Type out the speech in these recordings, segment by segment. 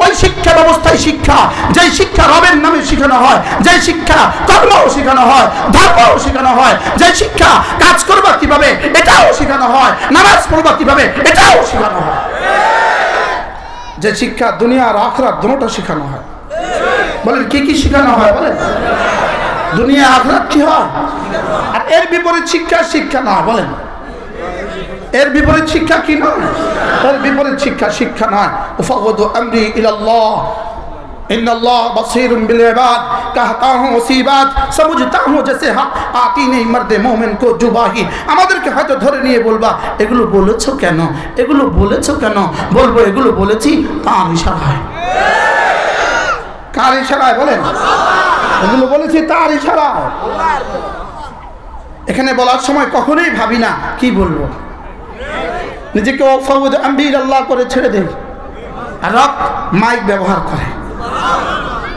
ওই শিক্ষা ব্যবস্থায় শিক্ষা যে শিক্ষা রবের নামে শেখানো হয় যে শিক্ষা কর্মও শেখানো হয়, ধর্মও শেখানো হয় যে শিক্ষা কাজ করবা কীভাবে, এটাও শেখানো হয়, নামাজ পড়বা কীভাবে, এটাও শেখানো হয়। যে শিক্ষা দুনিয়া আর আখরাত দুটোটা শেখানো হয়। বলেন, কি কি শেখানো হয় বলেন? দুনিয়া আখরাত কি হয়? আর এর বিপরীত শিক্ষা শিক্ষা না, বলেন। এর বিপরীত শিক্ষা কি নয়? এর বিপরীত শিক্ষা শিক্ষা নয়। উফাগদু আমরি ইলাল্লাহ। আমাদেরকে হয়তো ধরে নিয়ে বলবা, এগুলো বলেছ কেন? এগুলো বলেছ কেন? বলব, এগুলো বলেছি তার ইশারায়। কার ইশারায় বলেন? এগুলো বলেছি তার ইশারায়। এখানে বলার সময় কখনোই ভাবি না, কি বলব? নিজেকে ওফাউদ আম্বির আল্লাহ করে ছেড়ে দেই আর রক মাইক ব্যবহার করে।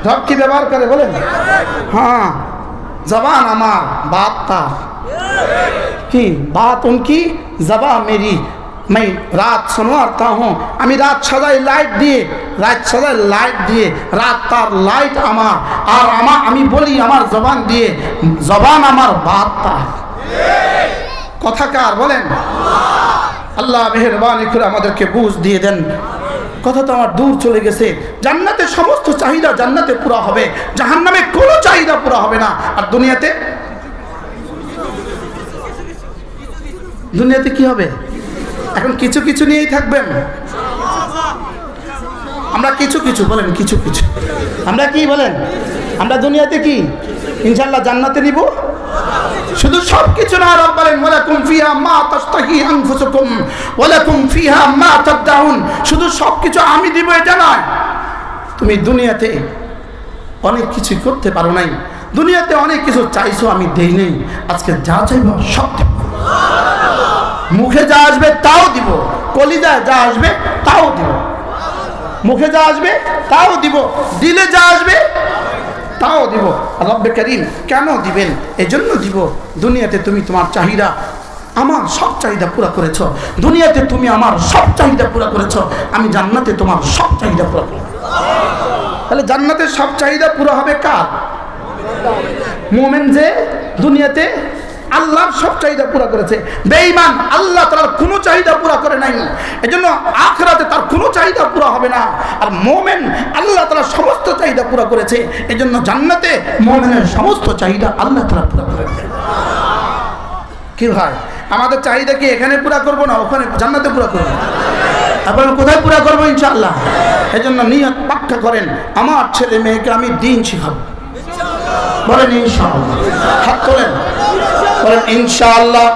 রক কি ব্যবহার করে বলেন? হ্যাঁ জবান আমার, বাত তার। কি? বাত উনকি জবা মেরি। मैं রাত শোনাতা হুঁ। আমি রাত সাজাই লাইট দিয়ে, রাত সাজাই লাইট দিয়ে, রাত তার লাইট আমার। আর আমার আমি বলি আমার জবান দিয়ে, জবান আমার বাত তার। কথাকার বলেন? আল্লাহ মেহরবানি করে আমাদেরকে বুঝ দিয়ে দেন। কথা তো আমার দূর চলে গেছে। জান্নাতের সমস্ত চাহিদা জান্নাতে পুরা হবে। জাহান্নামে কোনো চাহিদা পুরা হবে না। আর দুনিয়াতে? দুনিয়াতে কি হবে? এখন কিছু কিছু নিয়েই থাকবেন। আমরা কিছু কিছু, বলেন কিছু কিছু। আমরা কি বলেন? আমরা দুনিয়াতে কি? ইনশাল্লাহ জান্নাতে নিব। শুধু সব কিছু না রব বলেন মা তাশতাহি আনফুসুকুম ওয়ালাকুম ফিহা মা তাদউন শুধু সব কিছু আমি দিব, এটা নয়। তুমি দুনিয়াতে অনেক কিছু করতে পারো নাই। দুনিয়াতে অনেক কিছু চাইছো, আমি দেই নেই। আজকে যা চাইব, সব দেব। মুখে যা আসবে, তাও দিব। কলিজায় যা আসবে, তাও দিব। মুখে যা আসবে, তাও দিব। দিলে যা আসবে, তাও দিব। রব্বে করিম কেন দিবেন? এজন্য দিব। দুনিয়াতে তুমি তোমার চাহিদা আমার সব চাহিদা পুরা করেছ। দুনিয়াতে তুমি আমার সব চাহিদা পুরা করেছ। আমি জান্নাতে তোমার সব চাহিদা পুরা করব তাহলে জান্নাতের সব চাহিদা পুরো হবে কার? মোমেন যে দুনিয়াতে আল্লাহর সব চাহিদা পুরা করেছে। বেঈমান, আল্লাহ তার কোনো চাহিদা পুরা করে নাই। এজন্য আখরাতে তার কোনো চাহিদা পুরা হবে না। আর মোমেন, আল্লাহ তারা সমস্ত চাহিদা পুরা করেছে। এজন্য জান্নাতে মোমেনের সমস্ত চাহিদা আল্লাহ তারা পুরা করে কি ভাই? আমাদের চাহিদা কি এখানে পুরা করব না ওখানে? জান্নাতে পুরা করব। আপনার কোথায় পুরা করব ইনশাআল্লাহ? এই জন্য নিয়ত পাক্কা করেন, আমার ছেলে মেয়েকে আমি দিন শিখাবো। বলেন ইনশাআল্লাহ। হাত তোলেন। বলেন ইনশাআল্লাহ।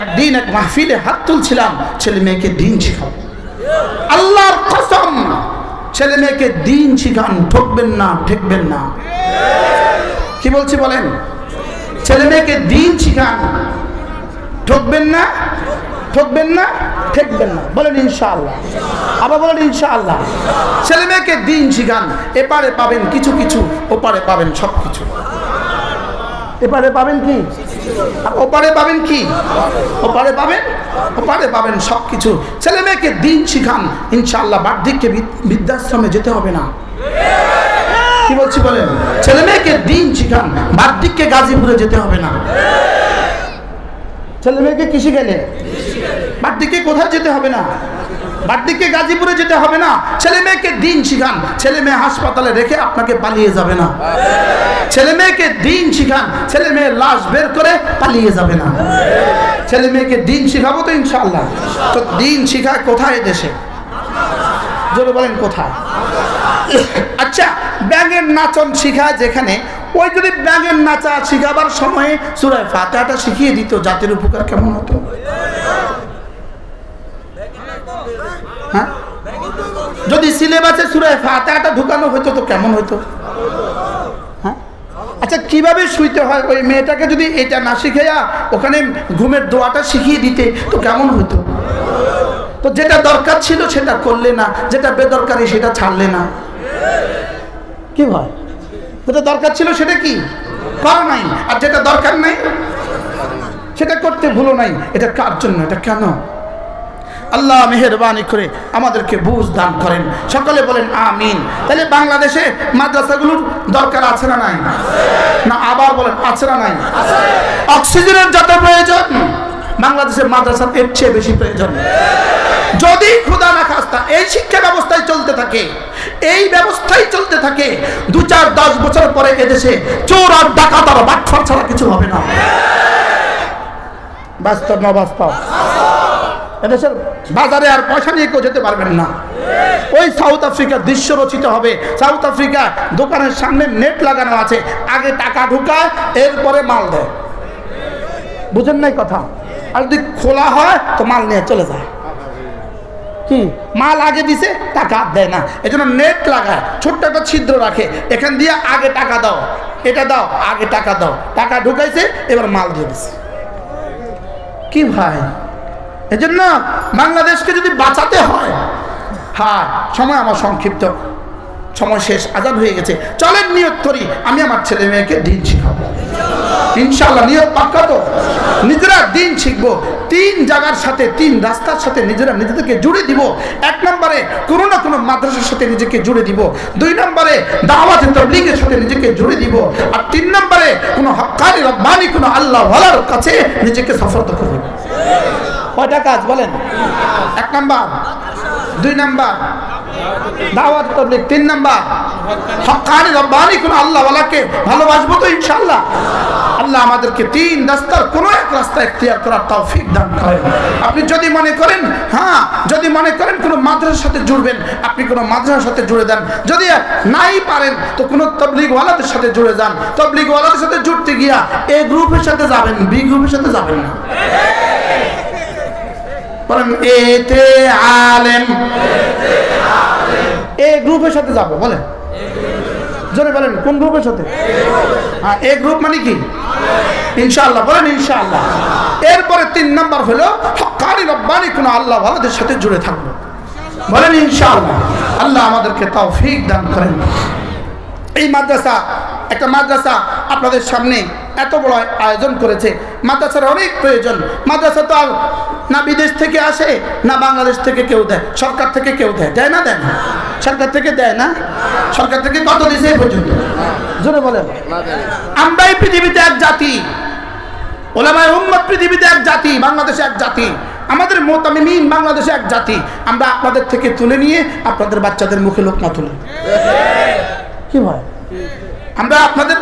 একদিন এক মাহফিলে হাত তুলছিলাম, ছেলে মেয়েকে দিন শিখাও আল্লাহর কসম, ছেলে মেয়েকে দিন শিখান, ঠকবেন না, ঠেকবেন না। কি বলছি বলেন? ছেলে মেয়েকে দিন শিখান, ঠকবেন না ঠকবেন না, ঠেকবেন না। বলেন ইনশাআল্লাহ। আবার বলেন ইনশাআল্লাহ। ছেলে মেয়েকে দিন শিখান, এপারে পাবেন কিছু কিছু, ওপারে পাবেন সব কিছু এপারে পাবেন কি? ওপারে পাবেন কি? ওপারে পাবেন? ওপারে পাবেন সব কিছু ছেলে মেয়েকে দিন শিখান ইনশাল্লাহ বার্ধক্যে বৃদ্ধাশ্রমে যেতে হবে না। কি বলছি বলেন? ছেলে মেয়েকে দিন শিখান, বার্ধক্যে গাজীপুরে যেতে হবে না। ছেলে মেয়েকে কৃষি গেলে বার্ধক্যে কোথায় যেতে হবে না? বার্ধক্যে গাজীপুরে যেতে হবে না। ছেলে মেয়েকে দিন শিখান। ছেলে মেয়ে হাসপাতালে রেখে আপনাকে পালিয়ে যাবে না। ছেলে মেয়েকে দিন শিখান। ছেলে মেয়ে লাশ বের করে পালিয়ে যাবে না। ছেলে মেয়েকে দিন শিখাবো তো ইনশাল্লাহ তো দিন শিখায় কোথায় দেশে? জোরে বলেন কোথায়? আচ্ছা ব্যাঙের নাচন শিখায় যেখানে ওই যদি ব্যাঙের নাচা শিখাবার সময়ে সুরায় ফাতাটা শিখিয়ে দিত, জাতির উপকার কেমন হতো? হ্যাঁ? যদি সিলেবাসে সুরায় ফাতাটা ঢুকানো হতো তো কেমন হতো হ্যাঁ? আচ্ছা কীভাবে শুইতে হয়? ওই মেয়েটাকে যদি এটা না শিখাইয়া ওখানে ঘুমের দোয়াটা শিখিয়ে দিতে, তো কেমন হতো তো যেটা দরকার ছিল সেটা করলে না, যেটা বেদরকারি সেটা ছাড়লে না। কি হয়? যেটা দরকার ছিল সেটা কি? করা নাই। আর যেটা দরকার নাই, সেটা করতে ভুলো নাই। এটা কার জন্য? এটা কেন? আল্লাহ মেহরবানি করে আমাদেরকে বুঝ দান করেন। সকলে বলেন আমিন। তাহলে বাংলাদেশে মাদ্রাসাগুলোর দরকার আছে না নাই? না, আবার বলেন আছে না নাই? অক্সিজেনের যত প্রয়োজন, বাংলাদেশের মাদ্রাসার এর চেয়ে বেশি প্রয়োজন। যদি খুদা না খাস্তা এই শিক্ষা ব্যবস্থায় চলতে থাকে। এই ব্যবস্থায় চলতে থাকে, দু চার দশ বছর পরে এদেশে চোর আর ডাকাত আর বাটফার ছাড়া কিছু হবে না। বাস্তব না বাস্তব? এদেশের বাজারে আর পয়সা নিয়ে কেউ যেতে পারবেন না। ওই সাউথ আফ্রিকার দৃশ্য রচিত হবে। সাউথ আফ্রিকা দোকানের সামনে নেট লাগানো আছে। আগে টাকা ঢুকায়, এরপরে মাল দেয়। বুঝেন নাই কথা? আর যদি খোলা হয়, তো মাল নিয়ে চলে যায়। কি? মাল আগে দিছে, টাকা দেয় না। এজন্য নেট লাগায়, ছোট্ট একটা ছিদ্র রাখে। এখান দিয়ে আগে টাকা দাও। এটা দাও, আগে টাকা দাও। টাকা ঢুকাইছে, এবার মাল দিয়ে দিছে। কি ভাই? এজন্য বাংলাদেশকে যদি বাঁচাতে হয় হ্যাঁ সময় আমার সংক্ষিপ্ত। সময় শেষ, আজাদ হয়ে গেছে। চলেন নিয়ত করি, আমি আমার ছেলে মেয়েকে দিন শিখাবো। ইনশাল্লাহ নিয়ত পাক্কা তো? নিজেরা দিন শিখব। তিন জায়গার সাথে, তিন রাস্তার সাথে নিজেরা নিজেদেরকে জুড়ে দিব। এক নম্বরে কোনো না কোনো মাদ্রাসার সাথে নিজেকে জুড়ে দিব। দুই নম্বরে দাওয়াতে তবলিগের সাথে নিজেকে জুড়ে দিব। আর তিন নম্বরে কোনো হকানি রব্বানি, কোনো আল্লাহ ওয়ালার কাছে নিজেকে সফরত করবে। কয়টা কাজ বলেন? এক নাম্বার, দুই নাম্বার, দাওয়াত তিন নাম্বার। কোন আল্লাহওয়ালাকে ভালোবাসবো তো ইনশাআল্লাহ। আল্লাহ আমাদেরকে তিন কোনো এক আপনি যদি মনে করেন হ্যাঁ যদি মনে করেন কোনো মাদ্রাসার সাথে জুড়বেন, আপনি কোনো মাদ্রাসার সাথে জুড়ে দেন। যদি নাই পারেন, তো কোনো তবলিগওয়ালাদের সাথে জুড়ে যান। তবলিগওয়ালাদের সাথে জুড়তে গিয়া এ গ্রুপের সাথে যাবেন, বি গ্রুপের সাথে যাবেন না। বলেন, এতে আলেম। এ গ্রুপের সাথে যাব, বলেন। জোরে বলেন, কোন গ্রুপের সাথে? হ্যাঁ এ গ্রুপ মানে কি? ইনশাআল্লাহ, বলেন ইনশাআল্লাহ। এরপরে তিন নম্বর হলো, হকানি রব্বানি কোন আল্লাহ ভালোদের সাথে জুড়ে থাকব। বলেন ইনশাআল্লাহ, আল্লাহ আমাদেরকে তাও তৌফিক দান করেন। এই মাদ্রাসা, একটা মাদ্রাসা আপনাদের সামনে এত বড় আয়োজন করেছে। মাদ্রাসার অনেক প্রয়োজন। মাদ্রাসা তো আর না বিদেশ থেকে আসে না বাংলাদেশ থেকে কেউ দেয়। সরকার থেকে কেউ দেয়। দেয় না দেয় না। সরকার থেকে দেয় না। সরকার থেকে কত এই পর্যন্ত? জোরে বলেন। আমরাই পৃথিবীতে এক জাতি। ওলামায় উম্মত পৃথিবীতে এক জাতি বাংলাদেশে এক জাতি। আমাদের মোতামিমিন বাংলাদেশে এক জাতি। আমরা আপনাদের থেকে তুলে নিয়ে আপনাদের বাচ্চাদের মুখে লোক না তুলে। কি ভয় আমরা আপনাদের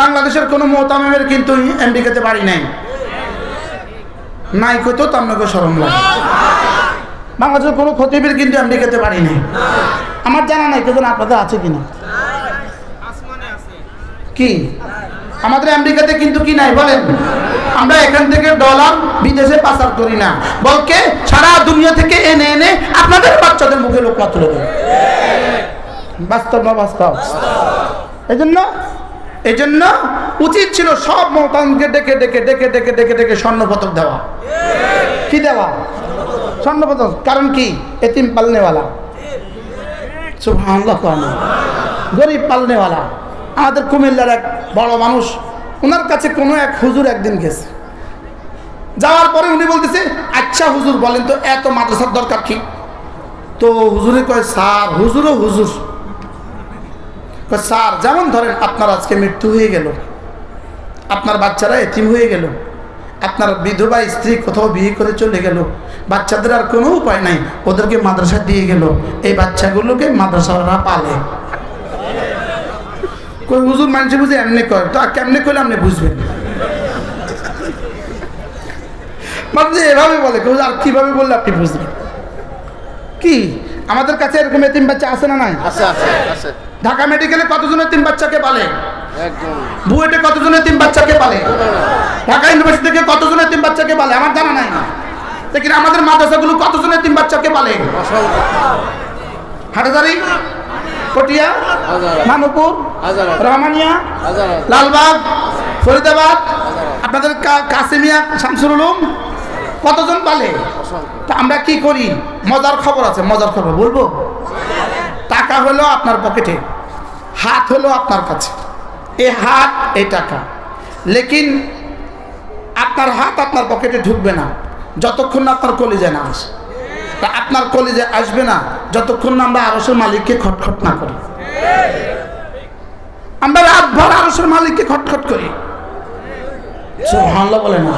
বাংলাদেশের কোনো মোতামিমের কিন্তু আমেরিকাতে বাড়ি নাই। নাই কত তো আপনাকে সরম লাগে। বাংলাদেশের কোনো খতিবের কিন্তু আমেরিকাতে বাড়ি নাই। আমার জানা নাই কেজন আপনাদের আছে কিনা। কি? আমাদের আমেরিকাতে কিন্তু কি নাই বলেন? আমরা এখান থেকে ডলার বিদেশে পাচার করি না। বলকে সারা দুনিয়া থেকে এনে এনে আপনাদের বাচ্চাদের মুখে লোক তুলে বাস্তব না বাস্তব? এই জন্য এই জন্য উচিত ছিল সব মতামকে ডেকে ডেকে ডেকে ডেকে ডেকে ডেকে স্বর্ণ স্বর্ণপদক দেওয়া। কি দেওয়া? স্বর্ণপদক। কারণ কি? এতিম পালনেওয়ালা। গরিব পালনেওয়ালা। আমাদের কুমিল্লার এক বড় মানুষ, ওনার কাছে কোনো এক হুজুর একদিন গেছে। যাওয়ার পরে উনি বলতেছে আচ্ছা হুজুর, বলেন তো, এত মাদ্রাসার দরকার কি? তো হুজুরে কয়, স্যার, হুজুরও হুজুর। স্যার, যেমন ধরেন আপনার আজকে মৃত্যু হয়ে গেল, আপনার বাচ্চারা এতিম হয়ে গেল, আপনার বিধবা স্ত্রী কোথাও বিয়ে করে চলে গেল, বাচ্চাদের আর কোনো উপায় নাই, ওদেরকে মাদ্রাসা দিয়ে গেল, এই বাচ্চাগুলোকে মাদ্রাসারা পালে। কই হুজুর, মানুষ বুঝে এমনি কর তো কেমনি করলে আপনি বুঝবেন? মানে এভাবে বলে আর কীভাবে বললে আপনি বুঝবেন? কি? আমাদের কাছে এরকম এতিম বাচ্চা আছে না নাই? আছে আছে আছে। ঢাকা মেডিকেলে কতজনের তিন বাচ্চাকে পালে? বুয়েটে কতজনের তিন বাচ্চাকে পালে? ঢাকা ইউনিভার্সিটি থেকে কতজন এতিম বাচ্চাকে পালে? আমার জানা নাই। দেখি আমাদের মাদ্রাসাগুলো কতজনের তিন বাচ্চাকে পালে? হাটাদারি পটিয়া মানপুর রহমানিয়া লালবাগ ফরিদাবাদ আপনাদের কা- কাসিমিয়া উলুম কতজন পালে? তা আমরা কি করি? মজার খবর আছে মজার খবর বলব? টাকা হলো আপনার পকেটে, হাত হলো আপনার কাছে। এ হাত এই টাকা। লেকিন আপনার হাত আপনার পকেটে ঢুকবে না, যতক্ষণ না আপনার কলিজে না আসে। তা আপনার কলিজে আসবে না, যতক্ষণ আমরা আরসের মালিককে খটখট না করি। আমরা রাতভর আরসের মালিককে খটখট করি। বলে না।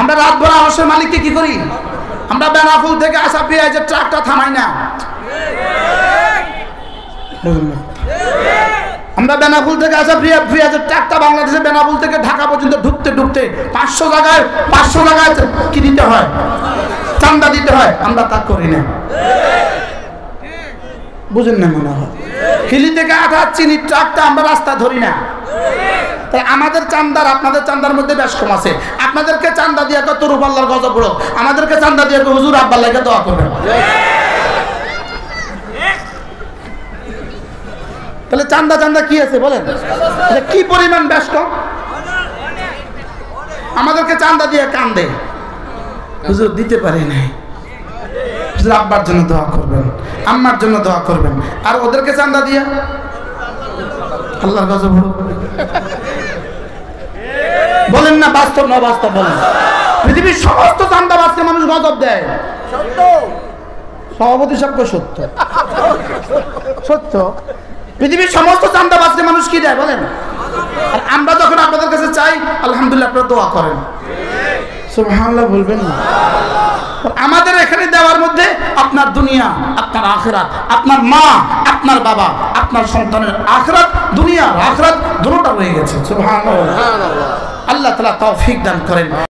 আমরা রাতভর আরসের মালিককে কি করি? আমরা বেনাফুল থেকে আসা পেঁয়াজের ট্রাকটা থামাই না? আমরা বেনাফুল থেকে আসা প্রিয়া পেঁয়াজের ট্রাকটা বাংলাদেশে বেনাফুল থেকে ঢাকা পর্যন্ত ঢুকতে ঢুকতে পাঁচশো জায়গায় পাঁচশো জায়গায় কি দিতে হয়? চান্দা দিতে হয়। আমরা তা করি না। বুঝেন না মনে হয়। হিলি থেকে আঠা চিনির ট্রাকটা আমরা রাস্তা ধরি না। তাই আমাদের চান্দার আপনাদের চান্দার মধ্যে বেশ কম আছে। আপনাদেরকে চান্দা দিয়ে কত রূপাল্লার গজব আমাদেরকে চান্দা দিয়ে হুজুর আব্বাল্লাহকে দোয়া করবেন। তাহলে চান্দা চান্দা কি আছে বলেন? এটা কি পরিমাণ ব্যস্ত? আমাদেরকে চান্দা দিয়ে কান্দে। হুজুর দিতে পারি নাই। হুজুর আব্বার জন্য দোয়া করবেন আম্মার জন্য দোয়া করবেন। আর ওদেরকে চান্দা দিয়ে? আল্লাহর গজব বলেন না বাস্তব না বাস্তব বলেন। পৃথিবীর সমস্ত চান্দা চান্দাবাজকে মানুষ গজব দেয়। সভাপতি সভ্য সত্য? সত্য। পৃথিবীর সমস্ত চান্দাবাজকে মানুষ কি দেয় বলেন? আর আমরা যখন আপনাদের কাছে চাই, আলহামদুলিল্লাহ আপনারা দোয়া করেন। সুবহানাল্লাহ বলবেন না। আমাদের এখানে দেওয়ার মধ্যে আপনার দুনিয়া, আপনার আখরাত, আপনার মা, আপনার বাবা, আপনার সন্তানের আখরাত, দুনিয়া আখরাত দুটোটা রয়ে গেছে। আল্লাহ তাআলা তৌফিক দান করেন।